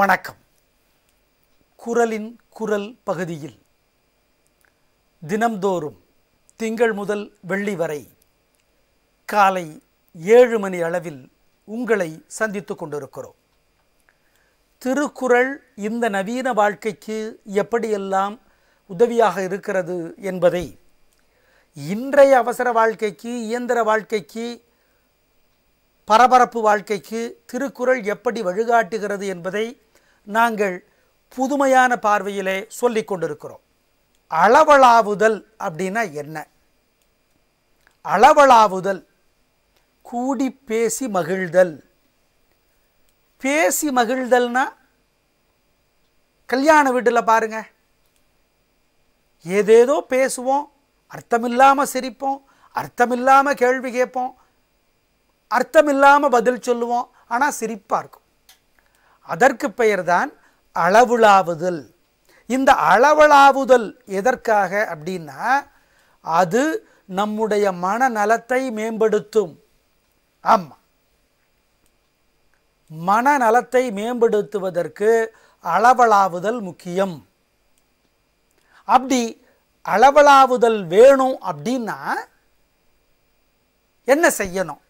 வணக்கம். குரலின் குரல் பகுதியில் தினம்தோறும் திங்கள் முதல் வெள்ளி வரை காலை ஏழு மணி அளவில் உங்களை சந்தித்து கொண்டிருக்கிறோம். திருக்குறள் இந்த நவீன வாழ்க்கைக்கு எப்படியெல்லாம் உதவியாக இருக்கிறது என்பதை இன்றைய அவசர வாழ்க்கைக்கு இயந்திர வாழ்க்கைக்கு பரபரப்பு வாழ்க்கைக்கு திருக்குறள் எப்படி வழிகாட்டுகிறது என்பதை நாங்கள் புதுமையான பார்வையிலே சொல்லி கொண்டிருக்கிறோம். அளவளாவுதல் அப்படின்னா என்ன? அளவளாவுதல் கூடி பேசி மகிழ்தல். பேசி மகிழ்தல்னா கல்யாண வீட்டில் பாருங்க. ஏதேதோ பேசுவோம் அர்த்தமில்லாமல் சிரிப்போம் அர்த்தமில்லாமல் கேள்வி கேட்போம் அர்த்தமில்லாமல் பதில் சொல்லுவோம் ஆனால் சிரிப்பாக இருக்கும். அதற்கு பெயர்தான் அளவுலாவுதல். இந்த அளவளாவுதல் எதற்காக அப்படின்னா அது நம்முடைய மனநலத்தை மேம்படுத்தும். ஆமாம் மனநலத்தை மேம்படுத்துவதற்கு அளவளாவுதல் முக்கியம். அப்படி அளவளாவுதல் வேணும் அப்படின்னா என்ன செய்யணும்?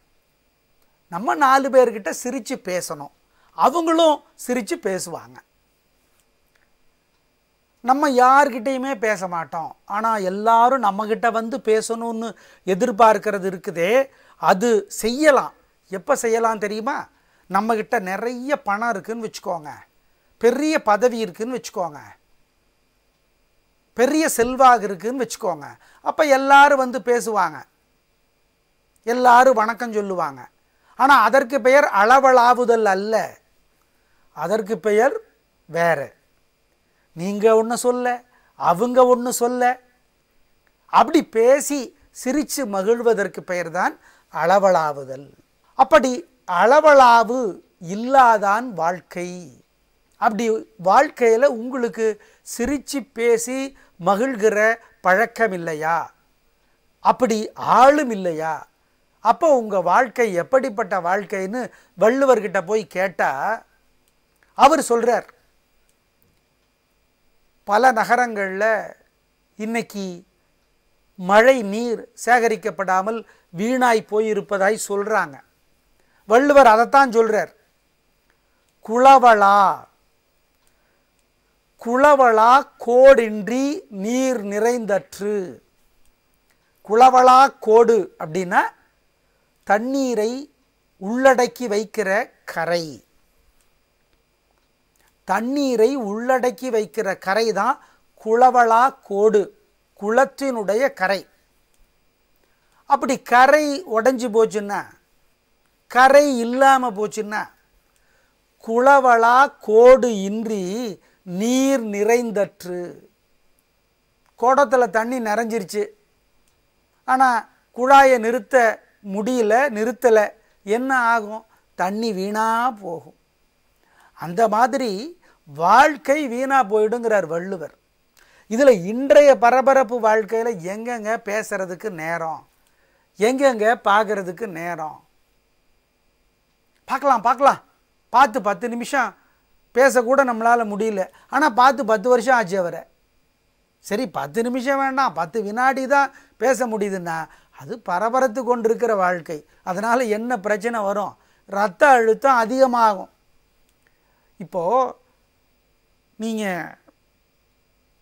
நம்ம நாலு பேர்கிட்ட சிரித்து பேசணும். அவங்களும் சிரித்து பேசுவாங்க. நம்ம யார்கிட்டையுமே பேச மாட்டோம். ஆனால் எல்லாரும் நம்மக்கிட்ட வந்து பேசணும்னு எதிர்பார்க்கிறது இருக்குதே அது செய்யலாம். எப்போ செய்யலாம் தெரியுமா? நம்மக்கிட்ட நிறைய பணம் இருக்குன்னு வச்சுக்கோங்க. பெரிய பதவி இருக்குன்னு வச்சுக்கோங்க. பெரிய செல்வாக்கு இருக்குன்னு வச்சுக்கோங்க. அப்போ எல்லாரும் வந்து பேசுவாங்க. எல்லாரும் வணக்கம் சொல்லுவாங்க. ஆனால் அதற்கு பெயர் அளவளாவுதல் அல்ல. அதற்கு பெயர் வேற. நீங்கள் ஒன்று சொல்ல அவங்க ஒன்று சொல்ல. அப்படி பேசி சிரித்து மகிழ்வதற்கு பெயர் தான் அளவளாவுதல் அப்படி அளவளாவு இல்லாதான் வாழ்க்கை. அப்படி வாழ்க்கையில் உங்களுக்கு சிரித்து பேசி மகிழ்கிற பழக்கம் இல்லையா? அப்படி ஆளும் இல்லையா? அப்போ உங்கள் வாழ்க்கை எப்படிப்பட்ட வாழ்க்கைன்னு வள்ளுவர்கிட்ட போய் கேட்டால் அவர் சொல்கிறார் பல நகரங்களில் இன்னைக்கு மழை நீர் சேகரிக்கப்படாமல் வீணாய் போயிருப்பதாய் சொல்கிறாங்க வள்ளுவர் அதைத்தான் சொல்கிறார் குளவளா குளவளா கோடின்றி நீர் நிறைந்தற்று. குளவளா கோடு அப்படின்னா தண்ணீரை உள்ளடக்கி வைக்கிற கரை. தண்ணீரை உள்ளடக்கி வைக்கிற கரை தான் குளவளா கோடு குளத்தினுடைய கரை. அப்படி கரை உடஞ்சி போச்சுன்னா கரை இல்லாமல் போச்சுன்னா குளவளா கோடு இன்றி நீர் நிறைந்தற்று. குடத்தில் தண்ணி நிறைஞ்சிருச்சு. ஆனால் குழாயை நிறுத்த முடியல நிறுத்தலை. என்ன ஆகும்? தண்ணி வீணாக போகும். அந்த மாதிரி வாழ்க்கை வீணாக போயிடுங்கிறார் வள்ளுவர். இதில் இன்றைய பரபரப்பு வாழ்க்கையில் எங்கெங்க பேசுறதுக்கு நேரம்? எங்கெங்க பார்க்கறதுக்கு நேரம்? பார்க்கலாம் பார்க்கலாம் பார்த்து பத்து நிமிஷம் பேசக்கூட நம்மளால் முடியல. ஆனால் பார்த்து பத்து வருஷம் ஆச்சு அவரை. சரி பத்து நிமிஷம் வேண்டாம். பத்து வினாடி தான் பேச முடியுதுன்னா அது பரபரத்து கொண்டிருக்கிற வாழ்க்கை. அதனால் என்ன பிரச்சனை வரும்? ரத்த அழுத்தம் அதிகமாகும். இப்போது நீங்கள்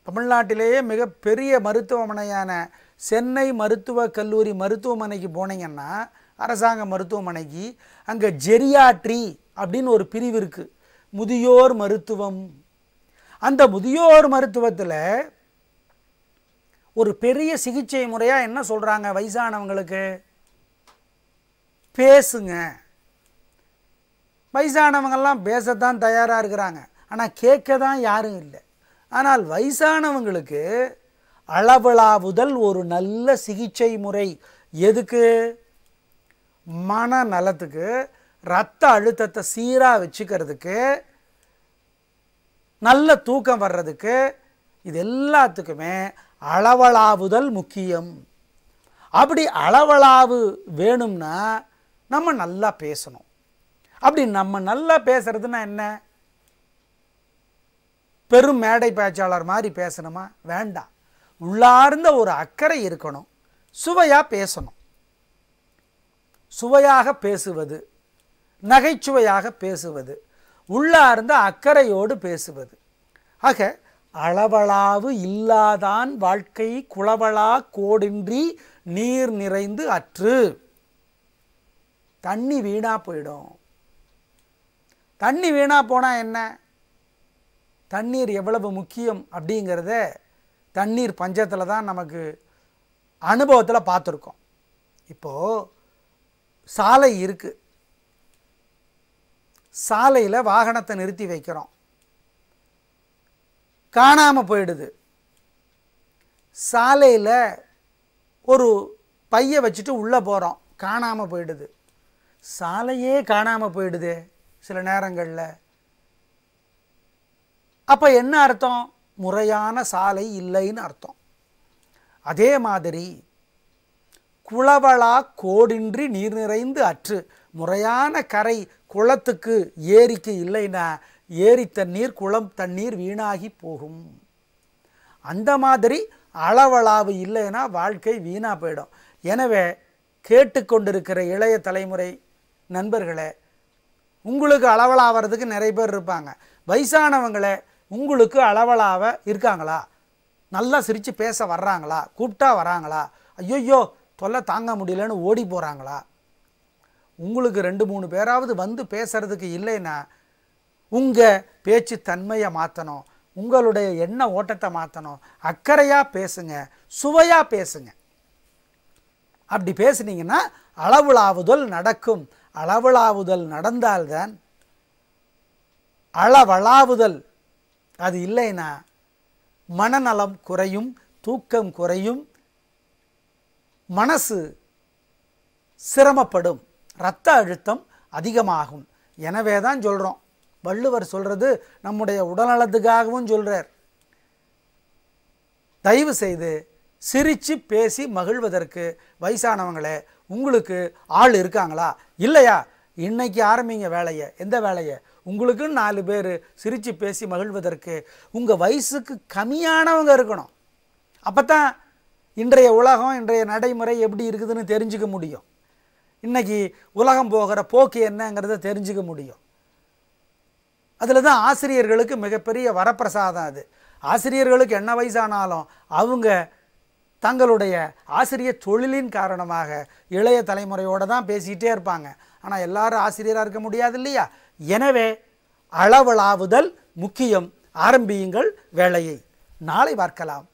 தமிழ்நாட்டிலேயே மிகப்பெரிய மருத்துவமனையான சென்னை மருத்துவக் கல்லூரி மருத்துவமனைக்கு போனீங்கன்னா அரசாங்க மருத்துவமனைக்கு அங்கே ஜெரியாட்ரி அப்படின்னு ஒரு பிரிவு இருக்குது முதியோர் மருத்துவம். அந்த முதியோர் மருத்துவத்தில் ஒரு பெரிய சிகிச்சை முறையாக என்ன சொல்கிறாங்க வயசானவங்களுக்கு? பேசுங்க. வயசானவங்கள்லாம் பேசத்தான் தயாராக இருக்கிறாங்க. ஆனால் கேட்க தான் யாரும் இல்லை. ஆனால் வயசானவங்களுக்கு அளவளாவுதல் ஒரு நல்ல சிகிச்சை முறை. எதுக்கு? மன நலத்துக்கு ரத்த அழுத்தத்தை சீராக வச்சுக்கிறதுக்கு நல்ல தூக்கம் வர்றதுக்கு இது எல்லாத்துக்குமே அளவளாவுதல் முக்கியம். அப்படி அளவளாவு வேணும்னா நம்ம நல்லா பேசணும். அப்படி நம்ம நல்லா பேசுறதுன்னா என்ன? பெரும் மேடை பேச்சாளர் மாதிரி பேசணுமா? வேண்டாம். உள்ளார்ந்த ஒரு அக்கறை இருக்கணும். சுவையாக பேசணும். சுவையாக பேசுவது நகைச்சுவையாக பேசுவது உள்ளார்ந்த அக்கறையோடு பேசுவது. ஆக அளவளாவு இல்லாதான் வாழ்க்கை குளவளா கோடின்றி நீர் நிறைந்து அற்று. தண்ணி வீணாக போயிடும். தண்ணி வீணாக போனால் என்ன? தண்ணீர் எவ்வளவு முக்கியம் அப்படிங்கிறத தண்ணீர் பஞ்சத்தில் தான் நமக்கு அனுபவத்தில் பார்த்துருக்கோம். இப்போது சாலை இருக்குது சாலையில் வாகனத்தை நிறுத்தி வைக்கிறோம். காணாமல் போயிடுது. சாலையில் ஒரு பையை வச்சுட்டு உள்ளே போகிறோம் காணாமல் போயிடுது. சாலையே காணாமல் போயிடுது சில நேரங்களில். அப்போ என்ன அர்த்தம்? முறையான சாலை இல்லைன்னு அர்த்தம். அதே மாதிரி குளவளா கோடின்றி நீர் நிறைந்து அற்று முறையான கரை குளத்துக்கு ஏரிக்கு இல்லைன்னா ஏரி தண்ணீர் குளம் தண்ணீர் வீணாகி போகும். அந்த மாதிரி அளவளாவு இல்லைன்னா வாழ்க்கை வீணாக போயிடும். எனவே கேட்டுக்கொண்டிருக்கிற இளைய தலைமுறை நண்பர்களே உங்களுக்கு அளவலாகிறதுக்கு நிறைய பேர் இருப்பாங்க. வயசானவங்களே உங்களுக்கு அளவலாக இருக்காங்களா? நல்லா சிரித்து பேச வர்றாங்களா? கூப்பிட்டா வராங்களா? ஐயோயோ தொல்லை தாங்க முடியலன்னு ஓடி போகிறாங்களா உங்களுக்கு ரெண்டு மூணு பேராவது வந்து பேசுகிறதுக்கு இல்லைன்னா உங்கள் பேச்சு தன்மையை மாற்றணும் உங்களுடைய எண்ண ஓட்டத்தை மாற்றணும் அக்கறையாக பேசுங்க. சுவையாக பேசுங்க. அப்படி பேசுனீங்கன்னா அளவுலாவுதல் நடக்கும். அளவுலாவுதல் நடந்தால்தான் அளவளாவுதல் அது இல்லைன்னா மனநலம் குறையும் தூக்கம் குறையும் மனசு சிரமப்படும் இரத்த அழுத்தம் அதிகமாகும். எனவே தான் சொல்கிறோம் வள்ளுவர் சொல்கிறது நம்முடைய உடல்நலத்துக்காகவும் சொல்கிறார் தயவு செய்து சிரித்து பேசி மகிழ்வதற்கு வயசானவங்களே உங்களுக்கு ஆள் இருக்காங்களா? இல்லையா? இன்னைக்கு ஆரம்பிங்க வேலையை. எந்த வேலையை? உங்களுக்குன்னு நாலு பேர் சிரித்து பேசி மகிழ்வதற்கு உங்கள் வயசுக்கு கம்மியானவங்க இருக்கணும். அப்போ தான் இன்றைய உலகம் இன்றைய நடைமுறை எப்படி இருக்குதுன்னு தெரிஞ்சுக்க முடியும். இன்னைக்கு உலகம் போகிற போக்கு என்னங்கிறத தெரிஞ்சுக்க முடியும். அதில் தான் ஆசிரியர்களுக்கு மிகப்பெரிய வரப்பிரசாதம் அது. ஆசிரியர்களுக்கு என்ன வயசானாலும் அவங்க தங்களுடைய ஆசிரியர் தொழிலின் காரணமாக இளைய தலைமுறையோடு தான் பேசிக்கிட்டே இருப்பாங்க. ஆனால் எல்லாரும் ஆசிரியராக இருக்க முடியாது இல்லையா? எனவே அளவளாவுதல் முக்கியம். ஆரம்பியுங்கள் வேலையை. நாளை பார்க்கலாம்.